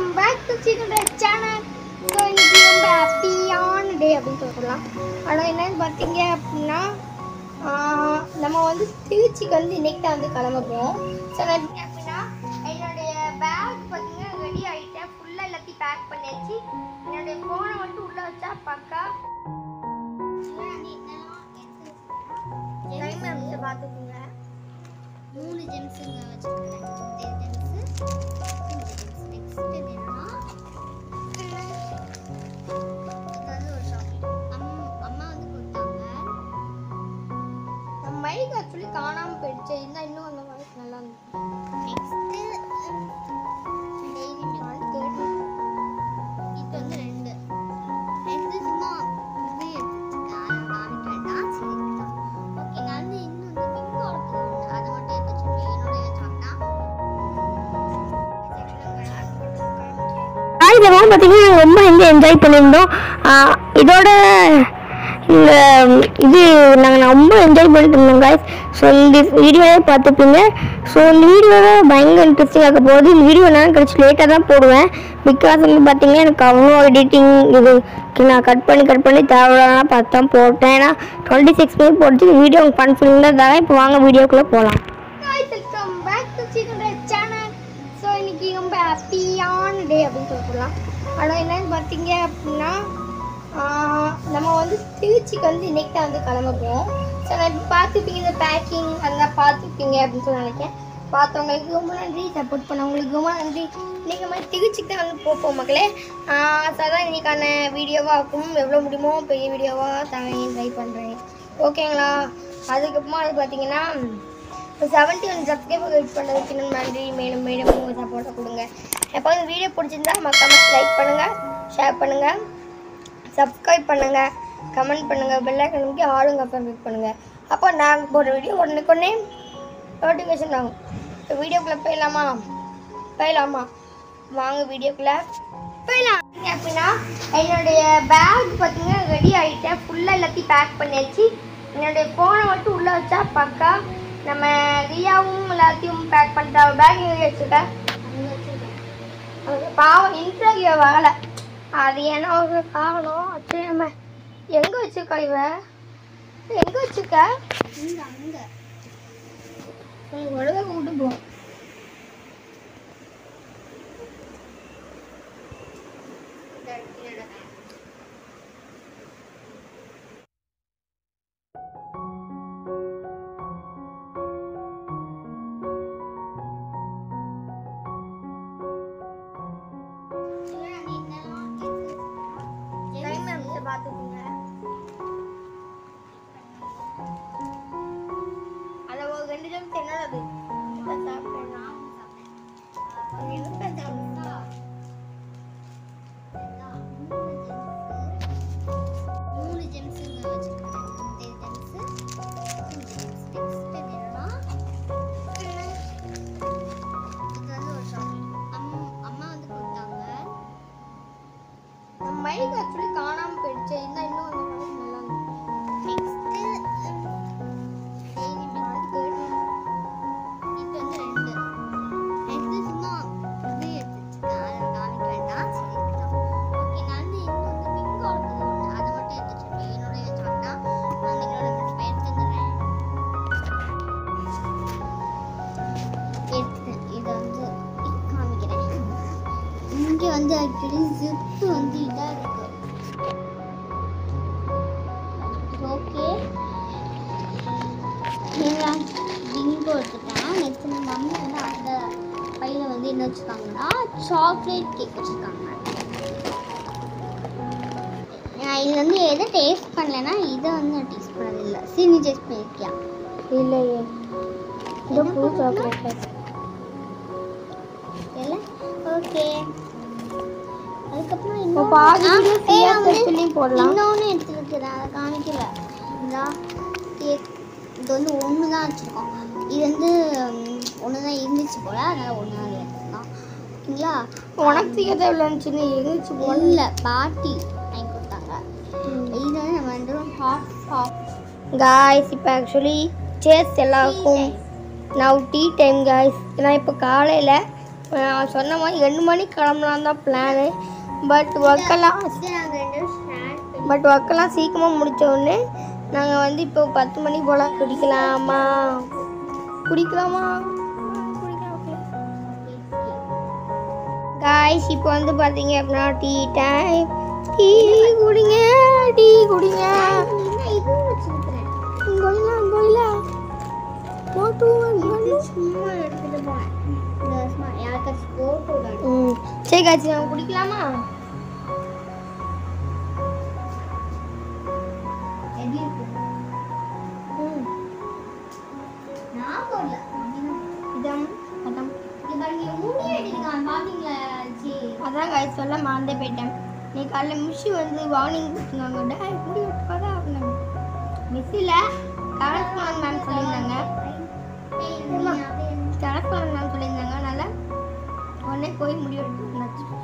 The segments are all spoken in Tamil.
வெல்கம் பேக் டு சீனோட சேனல் ஸோ இன்னைக்கு ரொம்ப ஹாப்பியான டே அப்படின்னு சொல்லலாம் ஆனால் என்னன்னு பார்த்தீங்க அப்படின்னா நம்ம வந்து திருச்சிக்கு வந்து இன்னைக்கு தான் வந்து கிளம்ப போகிறோம் ஸோ நான் அப்படின்னா என்னுடைய பேக் பார்த்தீங்கன்னா ரெடி ஆகிட்டேன் ஃபுல்லாக எல்லாத்தையும் பேக் பண்ணியாச்சு. என்னுடைய ஃபோனை மட்டும் உள்ளே வச்சா பக்கா. பார்த்துக்கோங்க மூணு ஜென்ஸுங்க வச்சிருக்கிறேன் இந்த ஜென்ஸு நெக்ஸ்ட் என்னன்னா இது ஒரு அம் அம்மா வந்து கொடுத்தாங்க. நம்ம மைக் ஆக்சுவலி காணாமல் இந்த பார்த்தீங்கன்னா நாங்கள் ரொம்ப வந்து என்ஜாய் பண்ணியிருந்தோம். இதோட இந்த இது நாங்கள் ரொம்ப என்ஜாய் பண்ணிட்டு இருந்தோம் guys. ஸோ இந்த வீடியோவே பார்த்துப்பீங்க ஸோ இந்த வீடியோவே பயங்கர இன்ட்ரெஸ்டிங் ஆக போகுது. இந்த வீடியோ நான் கழிச்சு லேட்டாக தான் போடுவேன். பிகாஸ் வந்து பார்த்தீங்கன்னா எனக்கு அவ்வளோ எடிட்டிங் இது நான் கட் பண்ணி கட் பண்ணி தேவையான பார்த்து தான் போட்டேன். ஏன்னா டுவெண்ட்டி சிக்ஸ் மினிட் போட்டு வீடியோ ஃபன் ஃபுல்லாக தான். இப்போ வாங்க வீடியோக்குள்ளே போகலாம் guys வெல்கம் பேக் டு சீனோட சேனல் ஸோ இன்னைக்கு ரொம்ப ஹாப்பியான டே அப்படின்னு சொல்லலாம் ஆனால் என்னன்னு பார்த்தீங்க அப்படின்னா நம்ம வந்து திருச்சிக்கு வந்து இன்னைக்கு தான் வந்து கிளம்ப போகிறோம் ஸோ நான் பார்த்துருப்பீங்க பார்த்துப்பீங்க இந்த பேக்கிங் அதெல்லாம் பார்த்துருப்பீங்க அப்படின்னு சொல்லி நினைக்கிறேன். பார்த்தவங்களுக்கு ரொம்ப நன்றி சப்போர்ட் பண்ணவங்களுக்கு ரொம்ப நன்றி. இன்னைக்கு மாதிரி திருச்சிக்கு தான் வந்து போப்போம் மக்களே. ஸோ அதான் இன்னைக்கான வீடியோவாக இருக்கும் எவ்வளோ முடியுமோ பெரிய வீடியோவாக தரேன் ட்ரை பண்ணுறேன் ஓகேங்களா அதுக்கப்புறமா அது பார்த்தீங்கன்னா செவன்ட்டி ஒன் சப்ஸ்கிரைபர் வெயிட் பண்ணதுக்கு இன்னும் நன்றி. மேலும் மேலும் உங்கள் சப்போர்ட்டை கொடுங்க. எப்போ இந்த வீடியோ பிடிச்சிருந்தா மக்காமல் லைக் பண்ணுங்கள் ஷேர் பண்ணுங்கள் சப்ஸ்கிரைப் பண்ணுங்கள் கமெண்ட் பண்ணுங்கள் பெல் ஆளுங்க அப்புறம் கிளிக் பண்ணுங்கள் அப்போ நாங்கள் போடுற வீடியோ உடனுக்குடனே நோட்டிஃபிகேஷன் ஆகும். இப்போ வீடியோக்குள்ளே போயிடலாமா? போயிடலாமா? வாங்க வீடியோக்குள்ளே போயிடலாம். அப்படின்னா என்னுடைய பேக் பார்த்தீங்கன்னா ரெடி ஆகிட்டேன் ஃபுல்லாக எல்லாத்தையும் பேக் பண்ணியாச்சு. என்னுடைய ஃபோனை மட்டும் உள்ளே வச்சா பக்கா நம்ம ரியாவும் எல்லாத்தையும் பேக் பண்ணிட்டா பேக் எங்கே வச்சுருக்கேன் அவளுக்கு பாவம் இன்டர்வியூ வரலை. அது ஏன்னா அவங்க காரணம்? சரி நம்ம எங்கே வச்சுருக்கா இவ? எங்கே வச்சுருக்க? இங்கே அங்கே. உங்கள் உடலை கூட்டு போ. ஜிப்பு வந்து இதாக இருக்கு ஓகே பிங்கோ எடுத்துட்டேன் நெக்ஸ்ட் மம்மி வந்து அந்த பையில் வந்து என்ன வச்சுருக்காங்கன்னா சாக்லேட் கேக் வச்சுருக்காங்க. நான் இது வந்து எதை டேஸ்ட் பண்ணலைன்னா இதை வந்து நான் டேஸ்ட் பண்ணதில்லை. சீனி டேஸ்ட் பண்ணியிருக்கியா இல்லையே. இது பூ சாக்லேட் இல்லை? ஓகே. அதுக்கப்புறம் இன்னும் போடலாம். இன்னொன்று எடுத்துருக்குறேன் அதை காமிக்கல. இது வந்து ஒன்று தான் வச்சுருக்கோம். இது வந்து ஒன்று தான் இருந்துச்சு போல் அதனால் ஒன்று தான் எடுத்துருக்கோம் ஓகேங்களா? உனக்கு தீக்க எவ்வளோ இருந்துச்சுன்னு இருந்துச்சு போல. இல்லை பாட்டி வாங்கி கொடுத்தாங்க. இது வந்து நம்ம ஹாட் ஹாட் காய்ஸ் இப்போ ஆக்சுவலி சேஸ் எல்லாருக்கும் நவ் டீ டைம் காய்ஸ் நான் இப்போ காலையில் நான் சொன்ன மாதிரி ரெண்டு மணிக்கு கிளம்பலாம் தான் பிளானு பட் ஒர்க்கெல்லாம் பட் ஒர்க்கெல்லாம் சீக்கிரமாக முடிச்ச உடனே நாங்கள் வந்து இப்போ பத்து மணி போல் குடிக்கலாமா? குடிக்கலாமா? காய்ஸ் இப்போ வந்து பார்த்தீங்க அப்படின்னா டீ டைம் டீ குடிங்க டீ குடிங்க. யாருக்காச்சும் போட்டு ம். சரி காய்ச்சி நம்ம குடிக்கலாமா? அதான் காய்ச்சி சொல்ல மறந்தே போயிட்டேன். நீ காலைல மிஷி வந்து வார்னிங் கொடுத்துருந்தாங்க. டே முடி வெட்டுக்காதா அப்படின்னாங்க. மிஸ்ஸில் கரஸ்பாண்ட் மேம் சொல்லியிருந்தாங்க. கரஸ்பாண்ட் மேம் சொல்லியிருந்தாங்க. அதனால் உடனே போய் முடி வெட்டு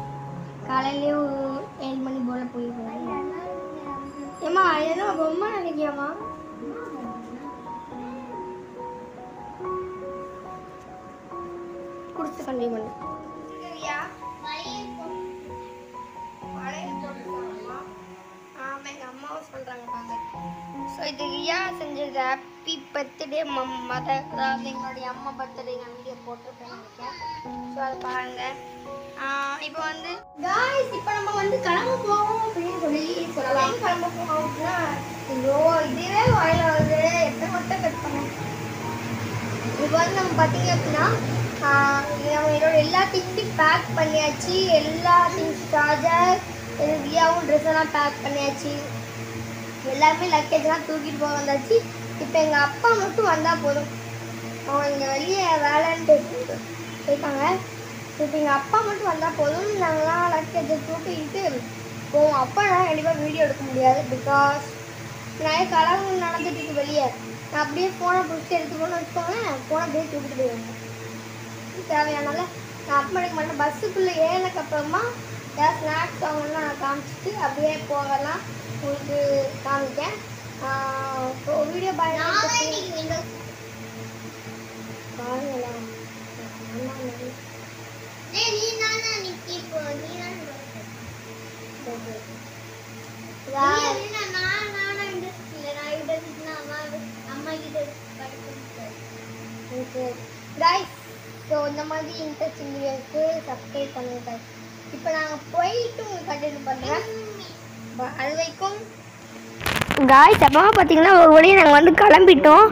காலையிலேயே ஒரு ஏழு மணி போல் போயிருக்கேன் ஏம்மா என்ன பொம்மை நினைக்கியாம்மா கொடுத்து கண்டிப்பாக பண்ணு ஆமாம் அம்மாவும் சொல்கிறாங்க பாங்க ஸோ இது ரியா செஞ்சது ஹாப்பி பர்த்டே மதர் அதாவது எங்களுடைய அம்மா பர்த்டே நான் வீடியோ போட்டிருப்பேன் நினைக்கிறேன். ஸோ அதை பாருங்க. இப்போ வந்து காய்ஸ் இப்போ நம்ம வந்து கிளம்ப போவோம் அப்படின்னு சொல்லி சொல்லலாம். கிளம்ப போவோம் அப்படின்னா ஐயோ இதுவே வாயில வருது. எத்தனை மட்டும் கட் பண்ணேன் இப்போ வந்து நம்ம பார்த்தீங்க அப்படின்னா நம்ம என்னோட எல்லா திங்ஸையும் பேக் பண்ணியாச்சு. எல்லா திங்ஸ் சார்ஜர் ரியாவும் ட்ரெஸ் எல்லாம் பேக் பண்ணியாச்சு. எல்லாருமே லக்கேஜ்லாம் தூக்கிட்டு போக வந்தாச்சு. இப்போ எங்கள் அப்பா மட்டும் வந்தால் போதும். அவங்க இங்கே வெளியே வேலைன்ட்டு போயிட்டாங்க இப்போ எங்கள் அப்பா மட்டும் வந்தால் போதும். நாங்களாம் லக்கேஜை தூக்கிட்டு போவோம். அப்பா கண்டிப்பாக வீடியோ எடுக்க முடியாது பிகாஸ் நிறைய கலவு நடந்துட்டு இருக்கு வெளியே. நான் அப்படியே ஃபோனை பிடிச்சி எடுத்து போன வச்சுக்கோங்களேன் ஃபோனை அப்படியே தூக்கிட்டு போயிடுவேன். தேவையானால நான் அப்பா எடுக்க மாட்டேன் பஸ்ஸுக்குள்ளே ஏறினக்கு அப்புறமா ஏதாவது ஸ்நாக்ஸ் அவங்கலாம் நான் காமிச்சிட்டு அப்படியே போகலாம். உங்களுக்கு காமிக்கேன் வீடியோ பாருங்களா கைஸ் ஸோ இந்த மாதிரி இன்ட்ரெஸ்டிங் வீடியோஸ்க்கு சப்ஸ்கிரைப் பண்ணுங்க guys. இப்போ நாங்கள் போயிட்டு உங்களுக்கு கண்டினியூ பண்ணுறேன் அது வரைக்கும் காய்ஸ் அப்புறமா பார்த்தீங்கன்னா ஒரு வழியை நாங்கள் வந்து கிளம்பிட்டோம்.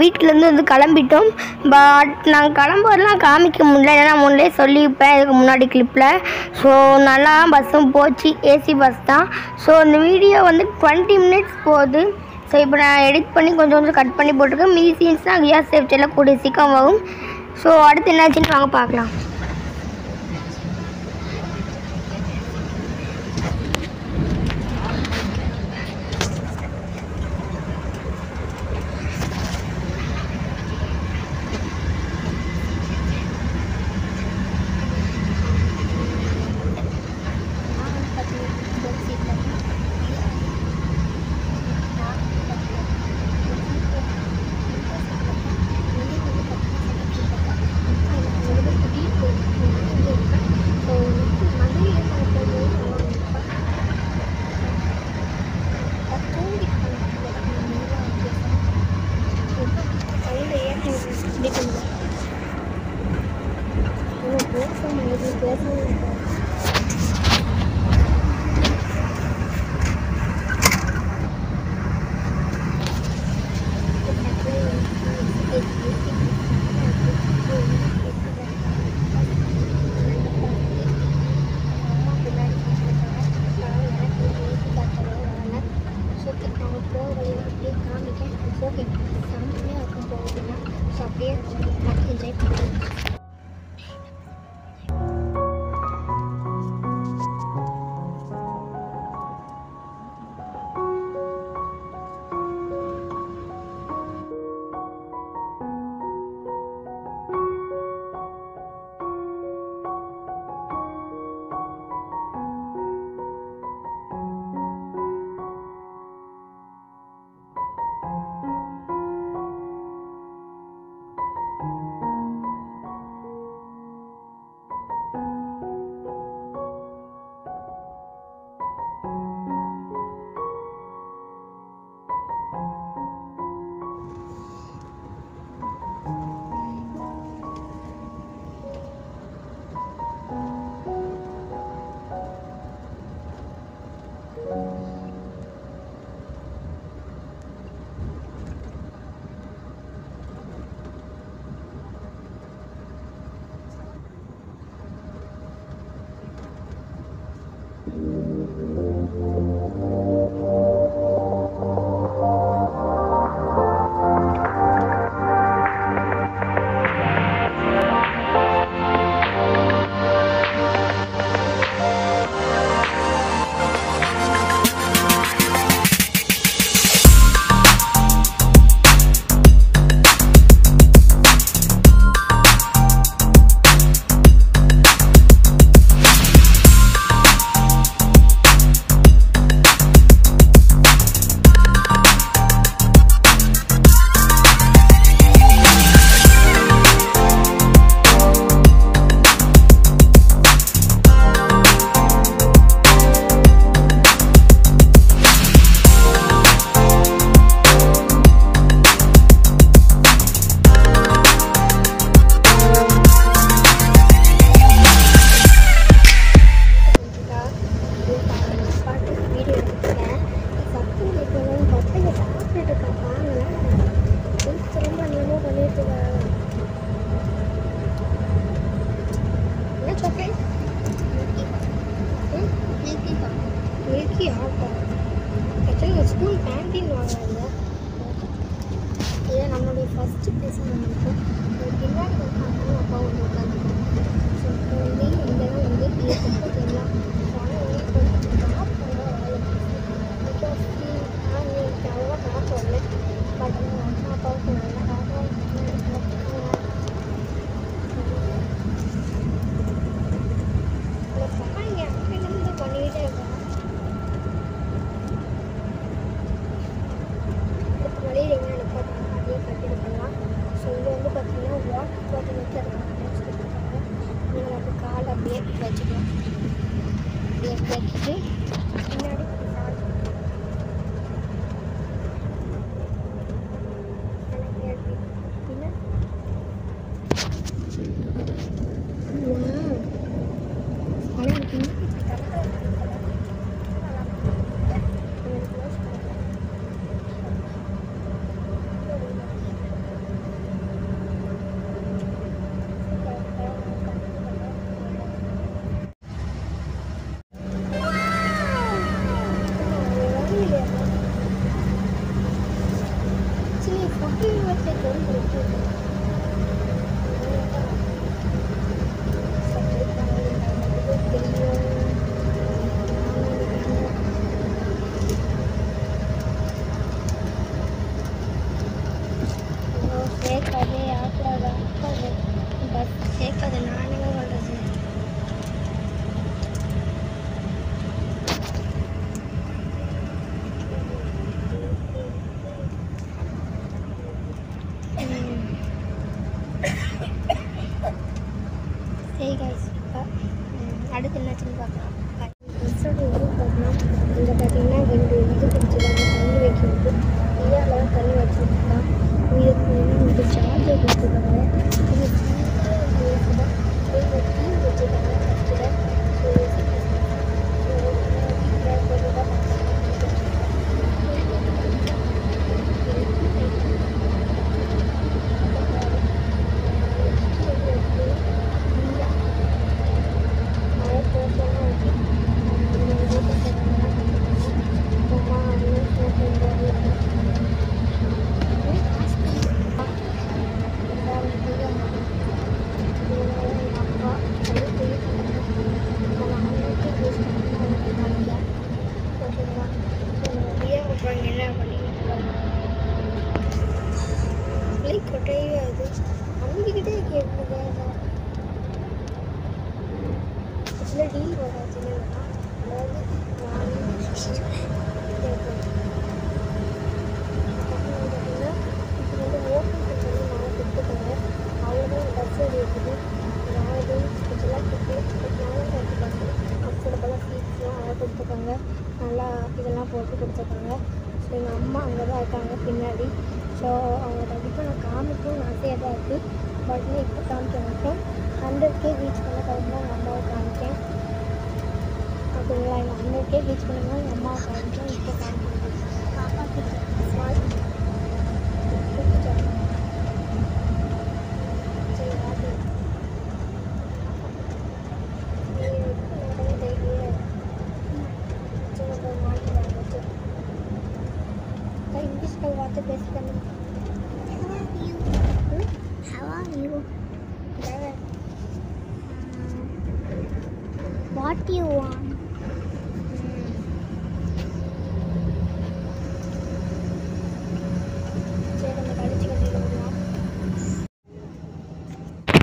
வீட்டிலேருந்து வந்து கிளம்பிட்டோம். பட் நாங்கள் கிளம்புறதுலாம் காமிக்க முடியல. ஏன்னா நான் முன்னே சொல்லியிருப்பேன் இதுக்கு முன்னாடி கிளிப்பில் ஸோ நல்லா பஸ்ஸும் போச்சு. ஏசி பஸ் தான். ஸோ இந்த வீடியோ வந்து டுவெண்ட்டி மினிட்ஸ் போகுது. ஸோ இப்போ நான் எடிட் பண்ணி கொஞ்சம் கொஞ்சம் கட் பண்ணி போட்டிருக்கேன். மீதி சீன்ஸ்லாம் ரியா சேஃப்டியில் கூடிய சீக்கிரம் வரும். ஸோ அடுத்து என்னாச்சுன்னு வாங்க பார்க்கலாம். Sofia, Martin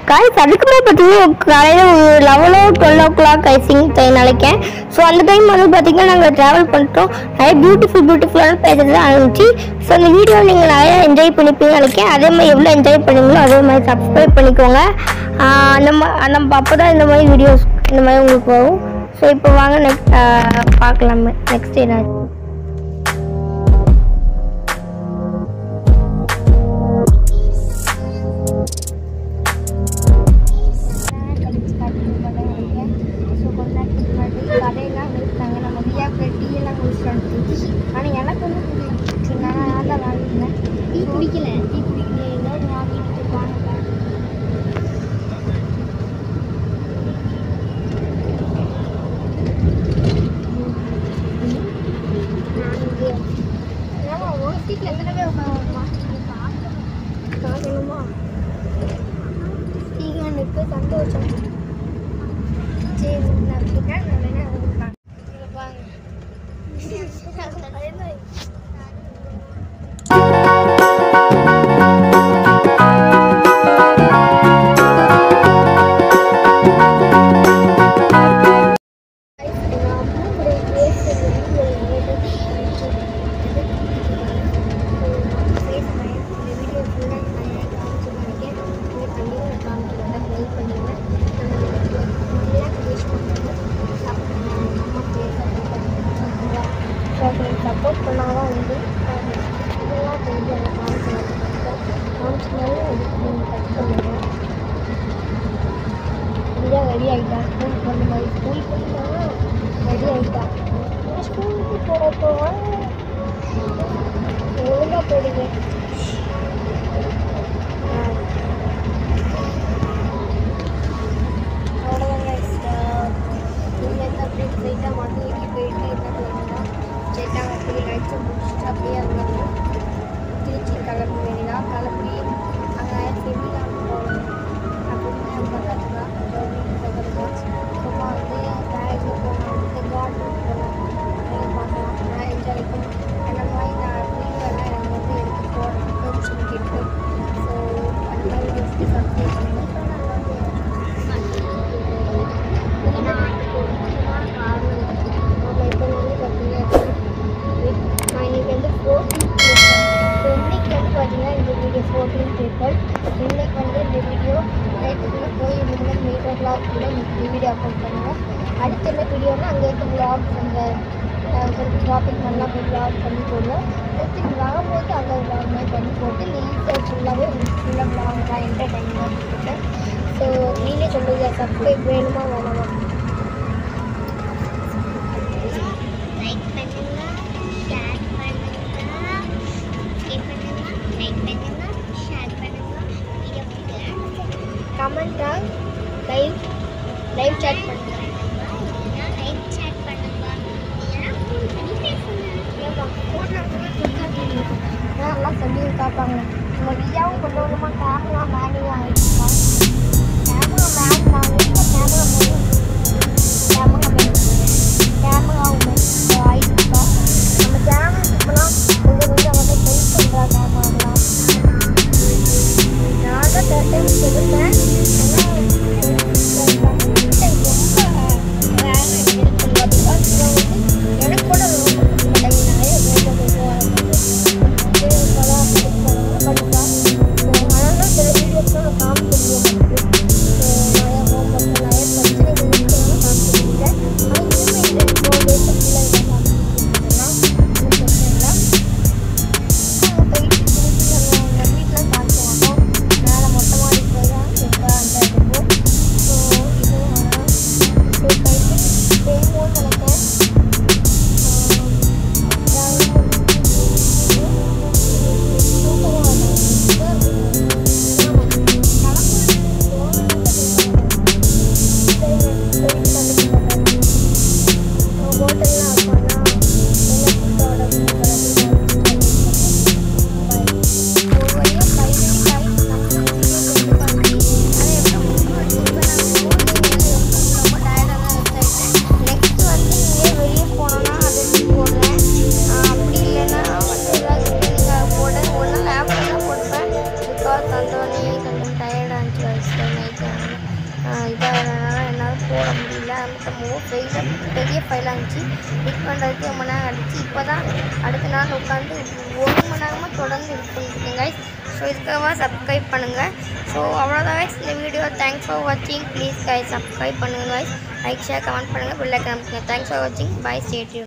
காய்ஸ் அதுக்குமே பார்த்தீங்கன்னா காலையில் ஒரு eleven twelve o'clock I think நினைக்கேன். ஸோ அந்த டைம் வந்து பார்த்தீங்கன்னா நாங்கள் ட்ராவல் பண்ணிட்டோம். நிறைய பியூட்டிஃபுல் பியூட்டிஃபுல்லான பேசுறது ஆரம்பிச்சு ஸோ அந்த வீடியோ நீங்கள் நிறையா என்ஜாய் பண்ணிப்பீங்கன்னு நினைக்கேன். அதே மாதிரி எவ்வளோ என்ஜாய் பண்ணீங்களோ அதே மாதிரி சப்ஸ்கிரைப் பண்ணிக்கோங்க. நம்ம நம்ம அப்போ தான் இந்த மாதிரி வீடியோஸ் இந்த மாதிரி உங்களுக்கு போகும் ஸோ இப்போ வாங்க நெக்ஸ்ட் பார்க்கலாமே. நெக்ஸ்ட் என்ன? ¿Qué es lo que topic நல்லா விளாக் பண்ணி போடுவோம் திருப்பி விளாகும் போது அந்த விளாகுமே பண்ணி போட்டு நீங்களே ஃபுல்லாகவே ஃபுல்லாக விளாக் தான் என்டர்டைன்மெண்ட் கொடுத்துட்டு ஸோ நீங்களே சொல்லுங்க சப்ஸ்கிரைப் வேணுமா வேணாமா? கமெண்டாக லைவ் லைவ் சேட் பண்ணுங்கள் Hindi ka pang mag-iyaw, kung இப்போ தான் அடுத்த நாள் உட்காந்து ஒரு மணி நேரமாக தொடர்ந்து இது கைஸ் ஸோ இதுக்காக சப்ஸ்கிரைப் பண்ணுங்கள் ஸோ அவ்வளோதான் கைஸ் இந்த வீடியோ தேங்க்ஸ் ஃபார் வாட்சிங் ப்ளீஸ் கைஸ் சப்ஸ்கிரைப் பண்ணுங்கள் கைஸ் லைக் ஷேர் கமெண்ட் பண்ணுங்கள் பிள்ளைக்கு நம்பிக்கை தேங்க்ஸ் ஃபார் வாட்சிங் பை ஸ்டேட்யூ